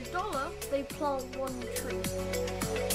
a dollar, they plant one tree.